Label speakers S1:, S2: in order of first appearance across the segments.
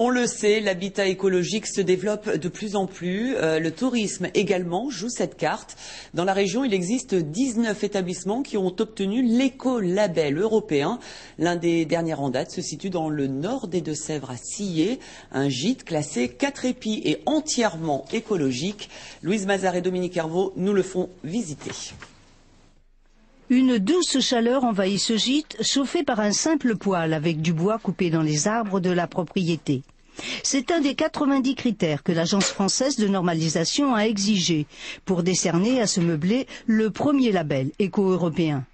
S1: On le sait, l'habitat écologique se développe de plus en plus. Euh, le tourisme également joue cette carte. Dans la région, il existe 19 établissements qui ont obtenu l'écolabel européen. L'un des derniers en date se situe dans le nord des Deux-Sèvres à Sillé, un gîte classé 4 épis et entièrement écologique. Louise Mazar et Dominique Hervaux nous le font visiter.
S2: Une douce chaleur envahit ce gîte, chauffé par un simple poêle avec du bois coupé dans les arbres de la propriété. C'est un des 90 critères que l'Agence française de normalisation a exigé pour décerner à ce meublé le premier label éco-européen.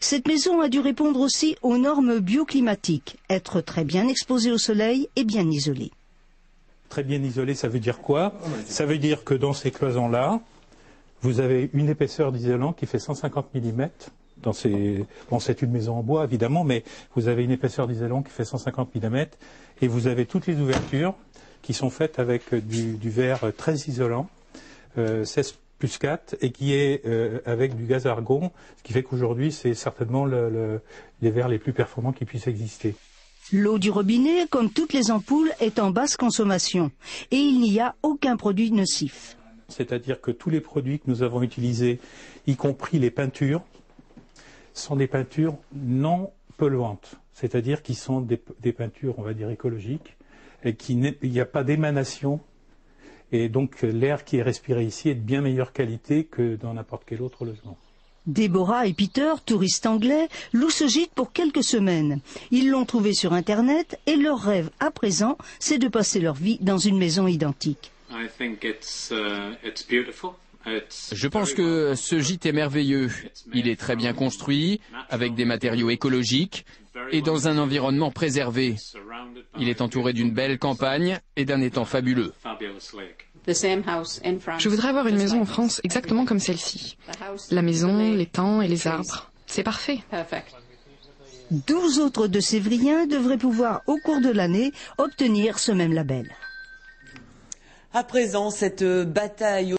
S2: Cette maison a dû répondre aussi aux normes bioclimatiques, être très bien exposée au soleil et bien isolée.
S3: Très bien isolée, ça veut dire quoi? Ça veut dire que dans ces cloisons-là, vous avez une épaisseur d'isolant qui fait 150 mm dans ces, bon, c'est une maison en bois évidemment, mais vous avez une épaisseur d'isolant qui fait 150 mm et vous avez toutes les ouvertures qui sont faites avec du, verre très isolant, 16 euh, plus 4, et qui est euh, avec du gaz argon, ce qui fait qu'aujourd'hui c'est certainement les verres les plus performants qui puissent exister.
S2: L'eau du robinet, comme toutes les ampoules, est en basse consommation et il n'y a aucun produit nocif.
S3: C'est-à-dire que tous les produits que nous avons utilisés, y compris les peintures, sont des peintures non polluantes, c'est-à-dire qui sont des, peintures, on va dire, écologiques, et qu'il n'y a pas d'émanation, et donc l'air qui est respiré ici est de bien meilleure qualité que dans n'importe quel autre logement.
S2: Déborah et Peter, touristes anglais, louent ce gîte pour quelques semaines. Ils l'ont trouvé sur Internet et leur rêve à présent, c'est de passer leur vie dans une maison identique.
S4: Je pense que ce gîte est merveilleux. Il est très bien construit, avec des matériaux écologiques et dans un environnement préservé. Il est entouré d'une belle campagne et d'un étang fabuleux.
S5: Je voudrais avoir une maison en France exactement comme celle-ci. La maison, l'étang et les arbres. C'est parfait.
S2: Douze autres de Sévriens devraient pouvoir, au cours de l'année, obtenir ce même label.
S1: À présent, cette bataille